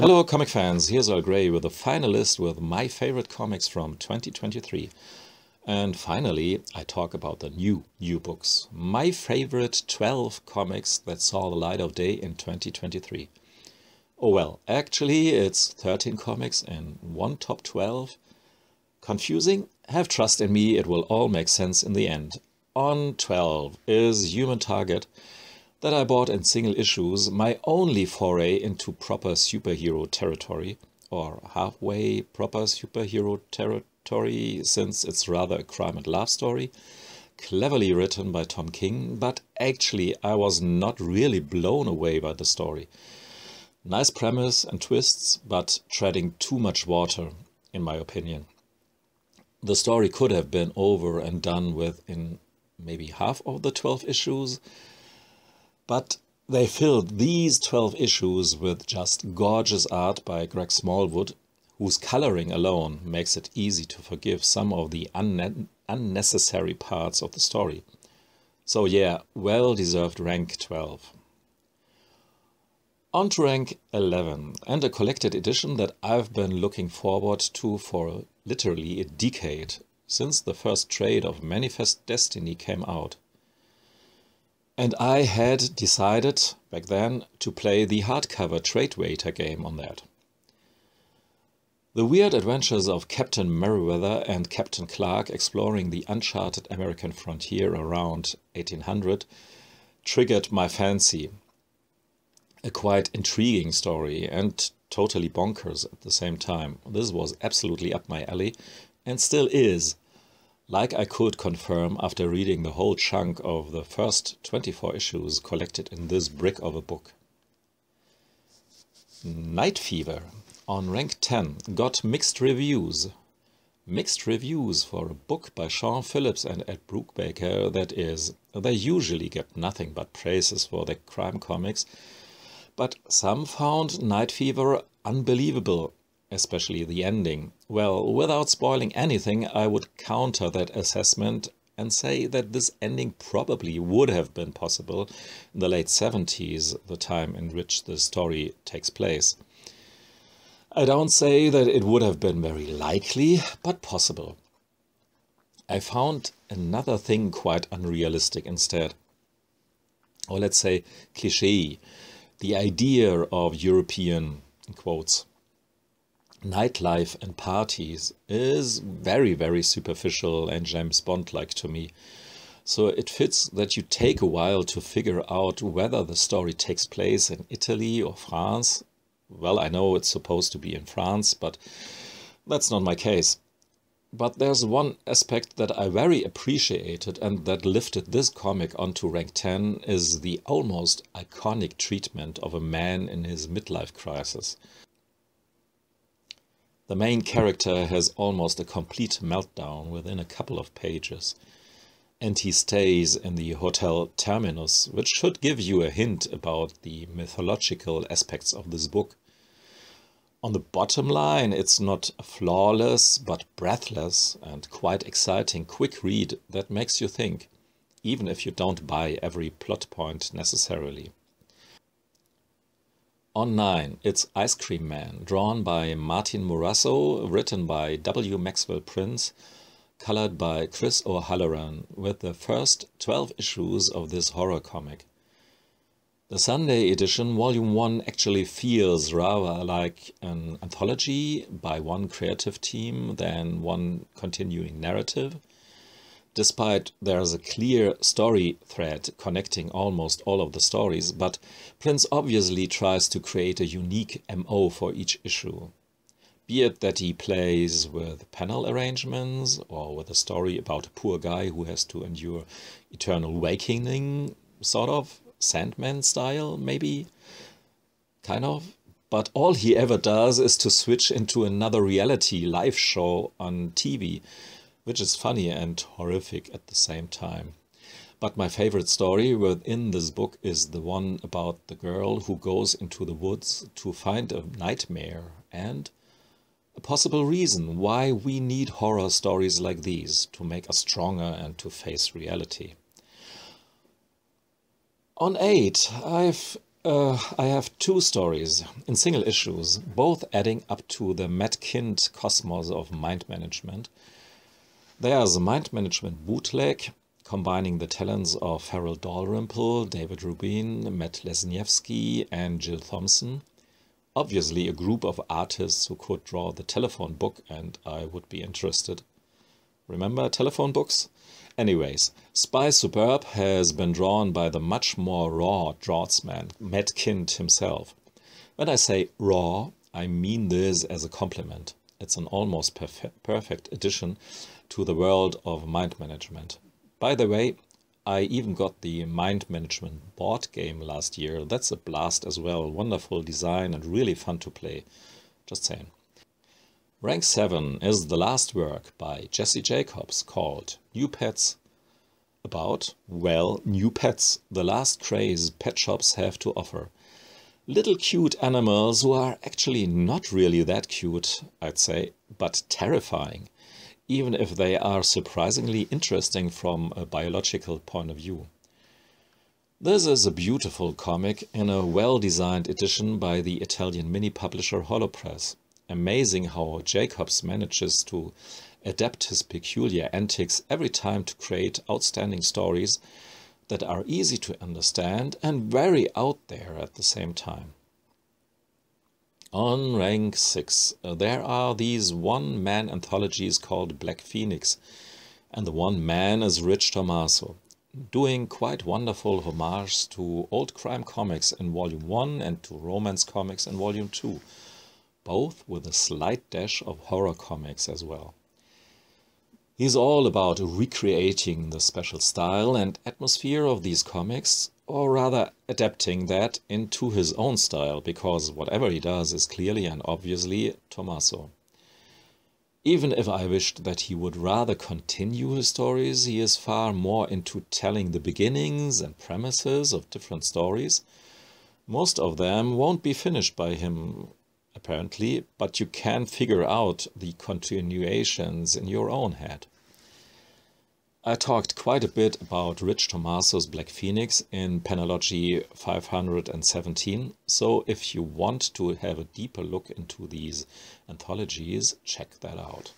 Hello comic fans, here's Earl Grey with a final list with my favorite comics from 2023. And finally, I talk about the new, new books. My favorite 12 comics that saw the light of day in 2023. Oh well, actually it's 13 comics and one top 12. Confusing? Have trust in me, it will all make sense in the end. On 12 is Human Target, that I bought in single issues, my only foray into proper superhero territory, or halfway proper superhero territory, since it's rather a crime and love story, cleverly written by Tom King, but actually I was not really blown away by the story. Nice premise and twists, but treading too much water, in my opinion. The story could have been over and done with in maybe half of the 12 issues, but they filled these 12 issues with just gorgeous art by Greg Smallwood, whose coloring alone makes it easy to forgive some of the unne unnecessary parts of the story. So yeah, well-deserved rank 12. On to rank 11, and a collected edition that I've been looking forward to for literally a decade, since the first trade of Manifest Destiny came out. And I had decided back then to play the hardcover Trade Waiter game on that. The weird adventures of Captain Meriwether and Captain Clark exploring the uncharted American frontier around 1800 triggered my fancy. A quite intriguing story and totally bonkers at the same time. This was absolutely up my alley and still is like I could confirm after reading the whole chunk of the first 24 issues collected in this brick of a book. Night Fever on rank 10 got mixed reviews. Mixed reviews for a book by Sean Phillips and Ed Brubaker that is. They usually get nothing but praises for their crime comics, but some found Night Fever unbelievable especially the ending. Well, without spoiling anything, I would counter that assessment and say that this ending probably would have been possible in the late 70s, the time in which the story takes place. I don't say that it would have been very likely, but possible. I found another thing quite unrealistic instead. Or let's say cliché, the idea of European, quotes, nightlife and parties is very, very superficial and James Bond-like to me. So it fits that you take a while to figure out whether the story takes place in Italy or France. Well, I know it's supposed to be in France, but that's not my case. But there's one aspect that I very appreciated and that lifted this comic onto rank 10 is the almost iconic treatment of a man in his midlife crisis. The main character has almost a complete meltdown within a couple of pages. And he stays in the Hotel Terminus, which should give you a hint about the mythological aspects of this book. On the bottom line, it's not flawless but breathless and quite exciting quick read that makes you think, even if you don't buy every plot point necessarily. On 9, it's Ice Cream Man, drawn by Martin Morazzo, written by W. Maxwell Prince, colored by Chris O'Halloran, with the first 12 issues of this horror comic. The Sunday edition, Volume 1, actually feels rather like an anthology by one creative team than one continuing narrative despite there's a clear story thread connecting almost all of the stories, but Prince obviously tries to create a unique MO for each issue. Be it that he plays with panel arrangements or with a story about a poor guy who has to endure eternal awakening, sort of, Sandman style, maybe, kind of. But all he ever does is to switch into another reality live show on TV, which is funny and horrific at the same time. But my favorite story within this book is the one about the girl who goes into the woods to find a nightmare and a possible reason why we need horror stories like these to make us stronger and to face reality. On 8, I've Uh, I have two stories in single issues, both adding up to the Matt Kindt cosmos of mind management. There's a mind management bootleg combining the talents of Farel Dalrymple, David Rubin, Matt Lesniewski, and Jill Thompson. Obviously, a group of artists who could draw the telephone book, and I would be interested. Remember telephone books? Anyways, Spy Superb has been drawn by the much more raw draftsman, Matt Kindt himself. When I say raw, I mean this as a compliment. It's an almost perfect, perfect addition to the world of mind management. By the way, I even got the Mind Management board game last year. That's a blast as well. Wonderful design and really fun to play. Just saying. Rank 7 is the last work by Jesse Jacobs called New Pets about, well, new pets, the last craze pet shops have to offer. Little cute animals who are actually not really that cute, I'd say, but terrifying even if they are surprisingly interesting from a biological point of view. This is a beautiful comic in a well-designed edition by the Italian mini publisher Hollow Press. Amazing how Jacobs manages to adapt his peculiar antics every time to create outstanding stories that are easy to understand and very out there at the same time. On rank 6, uh, there are these one-man anthologies called Black Phoenix, and the one man is Rich Tommaso, doing quite wonderful homage to old crime comics in Volume 1 and to romance comics in Volume 2, both with a slight dash of horror comics as well. He's all about recreating the special style and atmosphere of these comics or rather adapting that into his own style, because whatever he does is clearly and obviously Tommaso. Even if I wished that he would rather continue his stories, he is far more into telling the beginnings and premises of different stories. Most of them won't be finished by him, apparently, but you can figure out the continuations in your own head. I talked quite a bit about Rich Tommaso's Black Phoenix in Panellogy 517, so if you want to have a deeper look into these anthologies, check that out.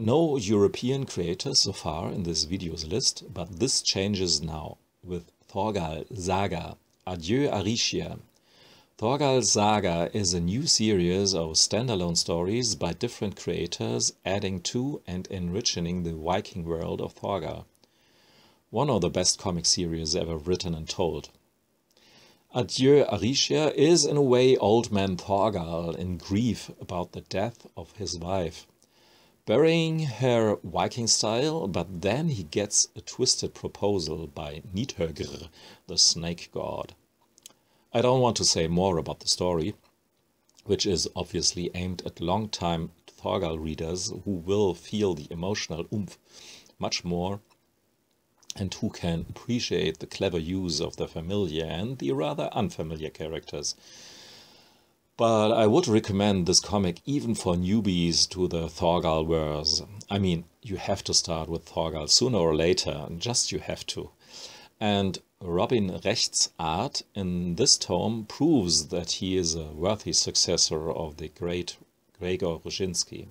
No European creators so far in this video's list, but this changes now with Thorgal Saga, Adieu Aaricia, Thorgal's Saga is a new series of standalone stories by different creators adding to and enriching the Viking world of Thorgal. One of the best comic series ever written and told. Adieu Aaricia is in a way old man Thorgal in grief about the death of his wife. Burying her Viking style, but then he gets a twisted proposal by Nidhöggr, the snake god. I don't want to say more about the story, which is obviously aimed at long-time Thorgal readers who will feel the emotional oomph much more and who can appreciate the clever use of the familiar and the rather unfamiliar characters. But I would recommend this comic even for newbies to the Thorgal verse. I mean, you have to start with Thorgal sooner or later, just you have to. And Robin Recht's art in this tome proves that he is a worthy successor of the great Gregor Rosiński.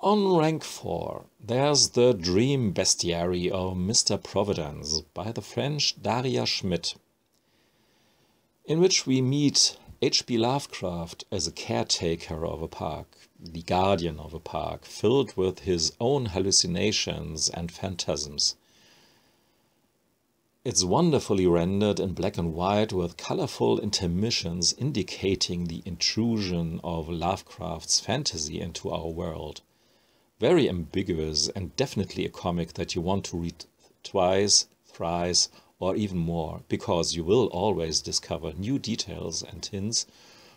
On rank 4, there's the Dream Bestiary of Mr. Providence by the French Daria Schmitt, in which we meet H.P. Lovecraft as a caretaker of a park, the guardian of a park, filled with his own hallucinations and phantasms. It's wonderfully rendered in black and white with colorful intermissions indicating the intrusion of Lovecraft's fantasy into our world. Very ambiguous and definitely a comic that you want to read twice, thrice or even more, because you will always discover new details and hints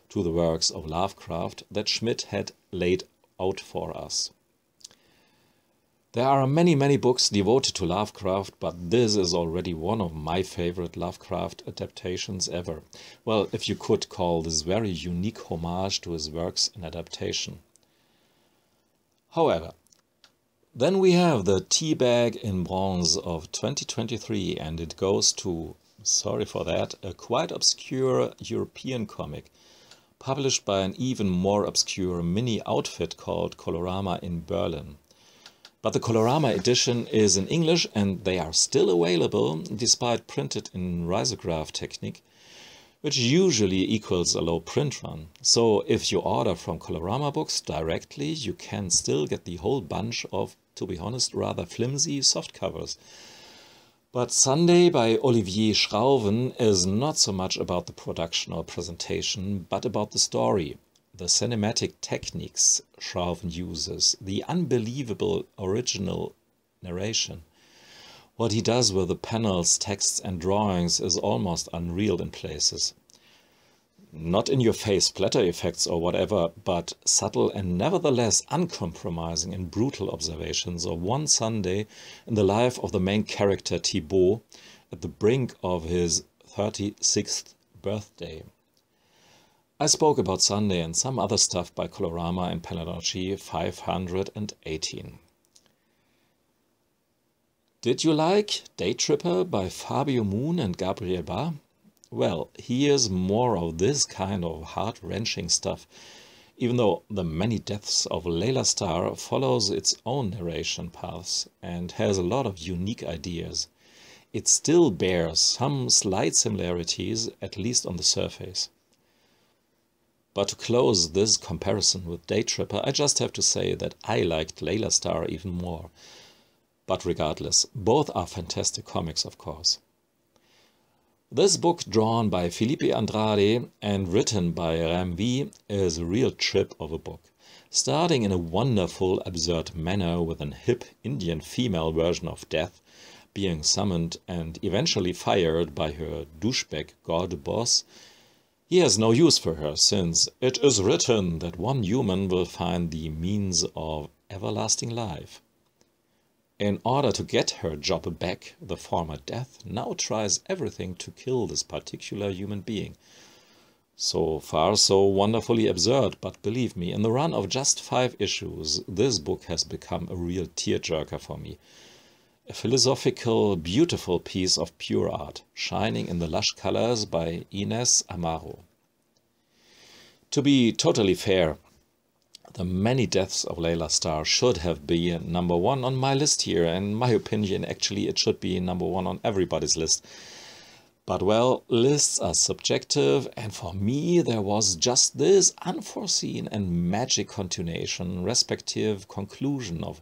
to the works of Lovecraft that Schmitt had laid out for us. There are many, many books devoted to Lovecraft, but this is already one of my favorite Lovecraft adaptations ever. Well, if you could call this very unique homage to his works an adaptation. However, then we have the Tea Bag in Bronze of 2023 and it goes to sorry for that, a quite obscure European comic published by an even more obscure mini outfit called Colorama in Berlin. But the Colorama edition is in English and they are still available despite printed in risograph technique, which usually equals a low print run. So if you order from Colorama Books directly, you can still get the whole bunch of, to be honest, rather flimsy soft covers. But Sunday by Olivier Schrauwen is not so much about the production or presentation, but about the story, the cinematic techniques Schrauwen uses, the unbelievable original narration. What he does with the panels, texts and drawings is almost unreal in places. Not in your face splatter effects or whatever, but subtle and nevertheless uncompromising and brutal observations of one Sunday in the life of the main character Thibault at the brink of his 36th birthday. I spoke about Sunday and some other stuff by Colorama in Panelology 518. Did you like Day Tripper by Fabio Moon and Gabriel Ba? Well, here's more of this kind of heart-wrenching stuff, even though The Many Deaths of Laila Starr follows its own narration paths and has a lot of unique ideas. It still bears some slight similarities, at least on the surface. But to close this comparison with Day Tripper, I just have to say that I liked Laila Starr even more. But regardless, both are fantastic comics, of course. This book, drawn by Felipe Andrade and written by Ram V, is a real trip of a book. Starting in a wonderful, absurd manner with an hip Indian female version of death being summoned and eventually fired by her douchebag god boss, he has no use for her, since it is written that one human will find the means of everlasting life in order to get her job back, the former death now tries everything to kill this particular human being. So far, so wonderfully absurd, but believe me, in the run of just five issues, this book has become a real tearjerker for me. A philosophical, beautiful piece of pure art, shining in the lush colors by Ines Amaro. To be totally fair, the many deaths of Laila Starr should have been number one on my list here. In my opinion, actually, it should be number one on everybody's list. But well, lists are subjective, and for me, there was just this unforeseen and magic continuation, respective conclusion of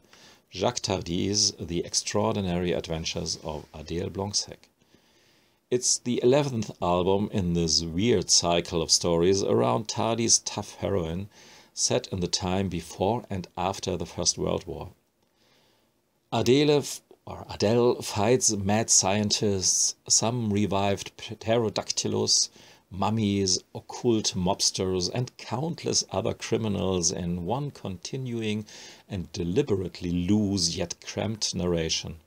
Jacques Tardi's The Extraordinary Adventures of Adele Blanc-Sec. It's the 11th album in this weird cycle of stories around Tardi's tough heroine set in the time before and after the First World War. Adele or Adele fights mad scientists, some revived pterodactyls, mummies, occult mobsters, and countless other criminals in one continuing and deliberately loose yet cramped narration.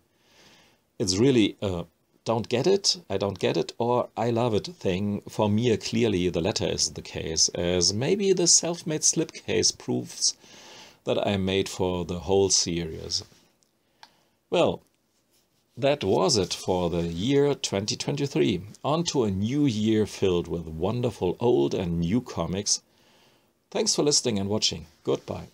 It's really a don't get it, I don't get it, or I love it thing, for me clearly the latter is the case, as maybe the self-made slipcase proves that I made for the whole series. Well, that was it for the year 2023. On to a new year filled with wonderful old and new comics. Thanks for listening and watching. Goodbye.